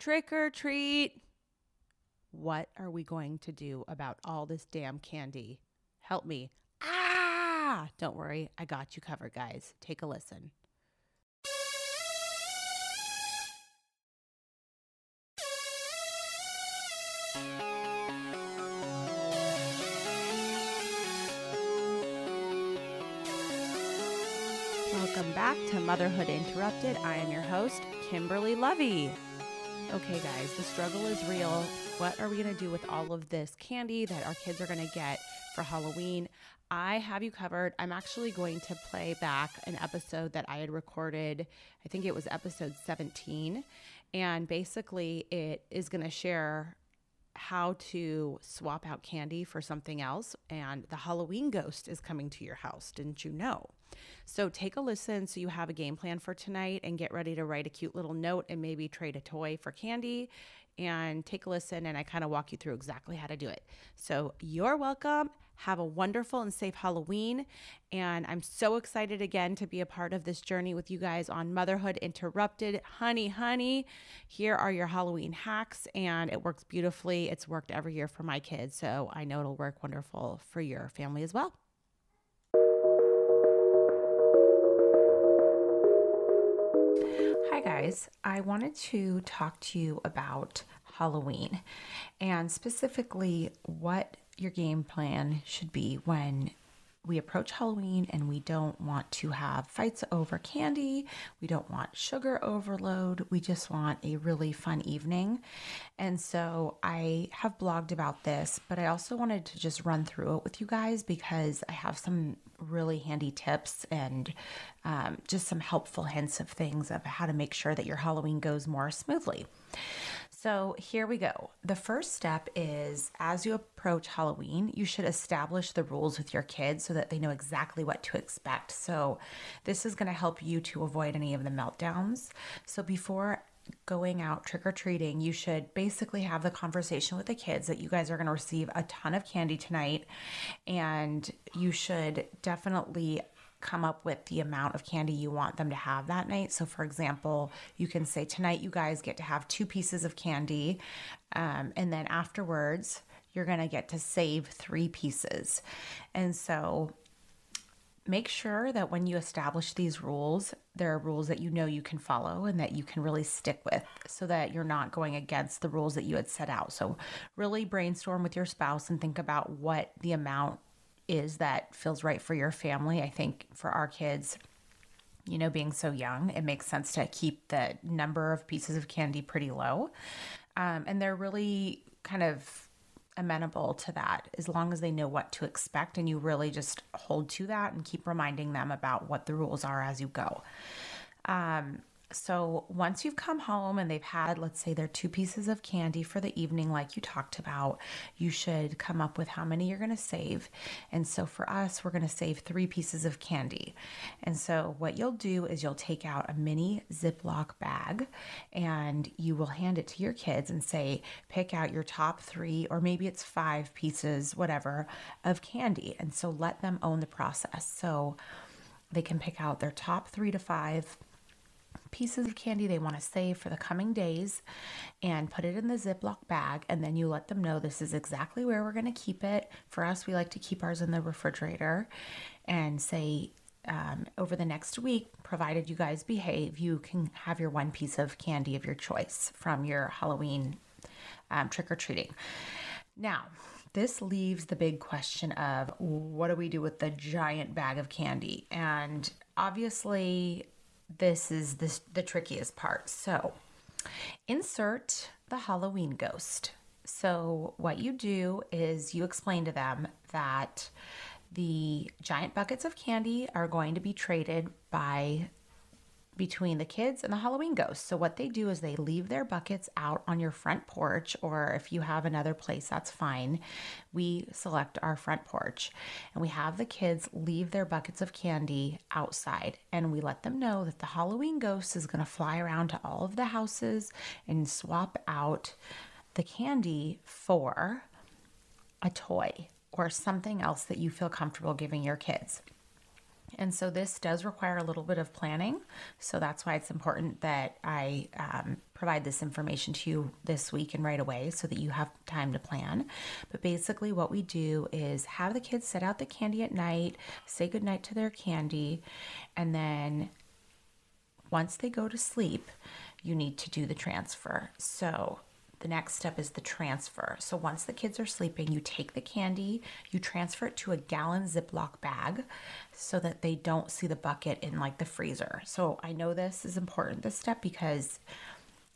Trick or treat. What are we going to do about all this damn candy? Help me. Ah! Don't worry, I got you covered, guys. Take a listen. Welcome back to Motherhood Interrupted. I am your host, Kimberly Lovi. Okay, guys, the struggle is real. What are we going to do with all of this candy that our kids are going to get for Halloween? I have you covered. I'm actually going to play back an episode that I had recorded. I think it was episode 17. And basically, it is going to share how to swap out candy for something else. And the Halloween ghost is coming to your house. Didn't you know? So take a listen so you have a game plan for tonight and get ready to write a cute little note and maybe trade a toy for candy and take a listen and I kind of walk you through exactly how to do it. So you're welcome. Have a wonderful and safe Halloween. And I'm so excited again to be a part of this journey with you guys on Motherhood Interrupted. Honey, honey, here are your Halloween hacks, and it works beautifully. It's worked every year for my kids, so I know it'll work wonderful for your family as well. Guys. I wanted to talk to you about Halloween and specifically what your game plan should be when we approach Halloween and we don't want to have fights over candy. We don't want sugar overload. We just want a really fun evening. And so I have blogged about this, but I also wanted to just run through it with you guys because I have some really handy tips and um, just some helpful hints of things of how to make sure that your Halloween goes more smoothly. So here we go. The first step is as you approach Halloween, you should establish the rules with your kids so that they know exactly what to expect. So this is going to help you to avoid any of the meltdowns. So before going out trick or treating, you should basically have the conversation with the kids that you guys are going to receive a ton of candy tonight. And you should definitely come up with the amount of candy you want them to have that night. So, for example, you can say, Tonight, you guys get to have two pieces of candy. Um, and then afterwards, you're going to get to save three pieces. And so, make sure that when you establish these rules, there are rules that you know you can follow and that you can really stick with so that you're not going against the rules that you had set out. So, really brainstorm with your spouse and think about what the amount is that feels right for your family. I think for our kids, you know, being so young, it makes sense to keep the number of pieces of candy pretty low. Um, and they're really kind of amenable to that as long as they know what to expect and you really just hold to that and keep reminding them about what the rules are as you go. Um, so once you've come home and they've had, let's say, their two pieces of candy for the evening, like you talked about, you should come up with how many you're going to save. And so for us, we're going to save three pieces of candy. And so what you'll do is you'll take out a mini Ziploc bag and you will hand it to your kids and say, pick out your top three, or maybe it's five pieces, whatever, of candy. And so let them own the process. So they can pick out their top three to five pieces of candy they want to save for the coming days and put it in the Ziploc bag. And then you let them know this is exactly where we're going to keep it. For us, we like to keep ours in the refrigerator and say, um, over the next week, provided you guys behave, you can have your one piece of candy of your choice from your Halloween um, trick or treating. Now, this leaves the big question of what do we do with the giant bag of candy? And obviously, this is the trickiest part. So, insert the Halloween ghost. So, what you do is you explain to them that the giant buckets of candy are going to be traded by between the kids and the Halloween ghost. So, what they do is they leave their buckets out on your front porch, or if you have another place, that's fine. We select our front porch and we have the kids leave their buckets of candy outside and we let them know that the Halloween ghost is going to fly around to all of the houses and swap out the candy for a toy or something else that you feel comfortable giving your kids. And so this does require a little bit of planning. So that's why it's important that I um, provide this information to you this week and right away so that you have time to plan. But basically, what we do is have the kids set out the candy at night, say goodnight to their candy, and then once they go to sleep, you need to do the transfer. So the next step is the transfer. So once the kids are sleeping, you take the candy, you transfer it to a gallon Ziploc bag so that they don't see the bucket in like the freezer. So I know this is important, this step, because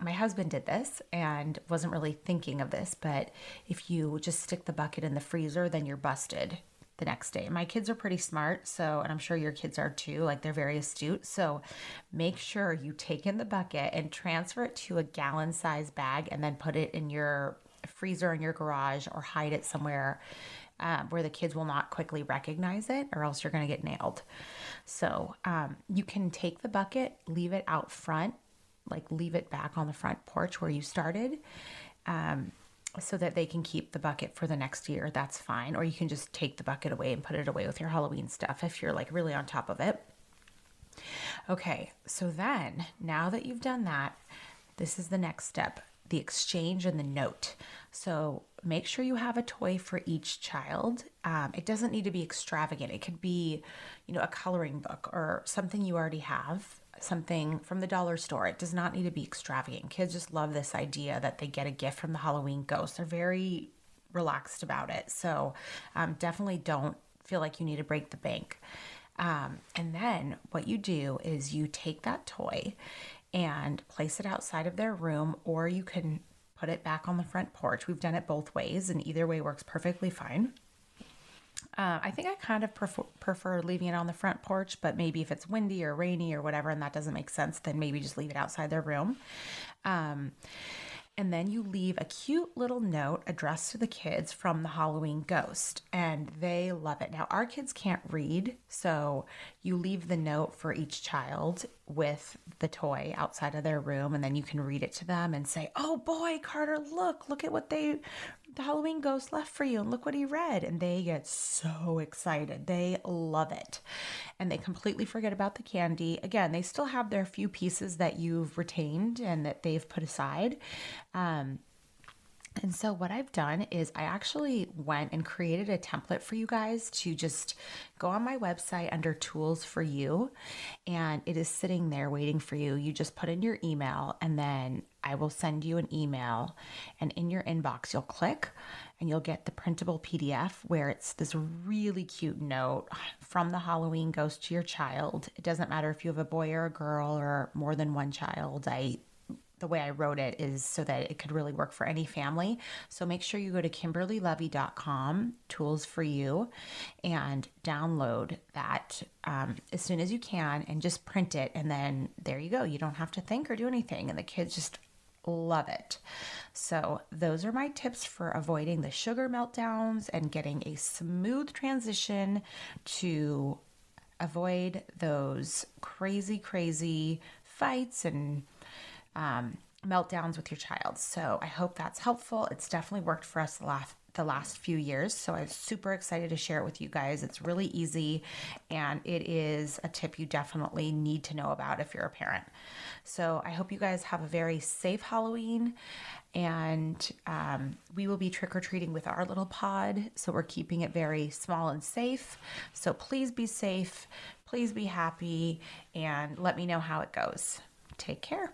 my husband did this and wasn't really thinking of this, but if you just stick the bucket in the freezer, then you're busted the next day. My kids are pretty smart, so, and I'm sure your kids are too, like they're very astute. So make sure you take in the bucket and transfer it to a gallon size bag and then put it in your freezer in your garage or hide it somewhere um, where the kids will not quickly recognize it or else you're going to get nailed. So um, you can take the bucket, leave it out front, like leave it back on the front porch where you started. Um, so that they can keep the bucket for the next year, that's fine. Or you can just take the bucket away and put it away with your Halloween stuff if you're like really on top of it. Okay, so then now that you've done that, this is the next step the exchange and the note. So make sure you have a toy for each child. Um, it doesn't need to be extravagant, it could be, you know, a coloring book or something you already have something from the dollar store. It does not need to be extravagant. Kids just love this idea that they get a gift from the Halloween ghost. They're very relaxed about it. So um, definitely don't feel like you need to break the bank. Um, and then what you do is you take that toy and place it outside of their room, or you can put it back on the front porch. We've done it both ways, and either way works perfectly fine. Uh, I think I kind of prefer, prefer leaving it on the front porch, but maybe if it's windy or rainy or whatever, and that doesn't make sense, then maybe just leave it outside their room. Um, and then you leave a cute little note addressed to the kids from the Halloween ghost, and they love it. Now, our kids can't read, so you leave the note for each child with the toy outside of their room, and then you can read it to them and say, Oh boy, Carter, look, look at what they the Halloween ghost left for you and look what he read. And they get so excited. They love it. And they completely forget about the candy. Again, they still have their few pieces that you've retained and that they've put aside. Um, and so, what I've done is I actually went and created a template for you guys to just go on my website under tools for you. And it is sitting there waiting for you. You just put in your email, and then I will send you an email. And in your inbox, you'll click and you'll get the printable PDF where it's this really cute note from the Halloween ghost to your child. It doesn't matter if you have a boy or a girl or more than one child. I the way I wrote it is so that it could really work for any family. So make sure you go to kimberlylovi.com, tools for you, and download that um, as soon as you can and just print it. And then there you go. You don't have to think or do anything. And the kids just love it. So, those are my tips for avoiding the sugar meltdowns and getting a smooth transition to avoid those crazy, crazy fights and um, meltdowns with your child. So I hope that's helpful. It's definitely worked for us the last the last few years. So I'm super excited to share it with you guys. It's really easy and it is a tip you definitely need to know about if you're a parent. So I hope you guys have a very safe Halloween and um, we will be trick or treating with our little pod. So we're keeping it very small and safe. So please be safe, please be happy, and let me know how it goes. Take care.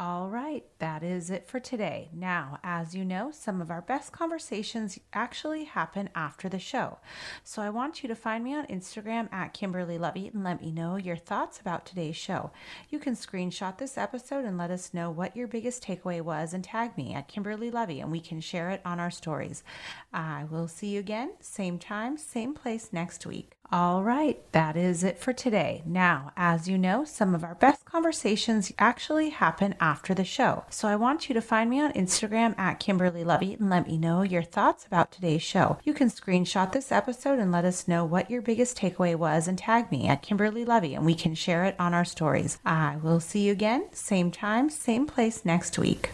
All right, that is it for today. Now, as you know, some of our best conversations actually happen after the show. So I want you to find me on Instagram at Kimberly Lovi and let me know your thoughts about today's show. You can screenshot this episode and let us know what your biggest takeaway was and tag me at Kimberly Lovi and we can share it on our stories. I will see you again, same time, same place next week. All right, that is it for today. Now, as you know, some of our best conversations actually happen after the show. So I want you to find me on Instagram at Kimberly Lovi and let me know your thoughts about today's show. You can screenshot this episode and let us know what your biggest takeaway was and tag me at Kimberly Lovi and we can share it on our stories. I will see you again, same time, same place next week.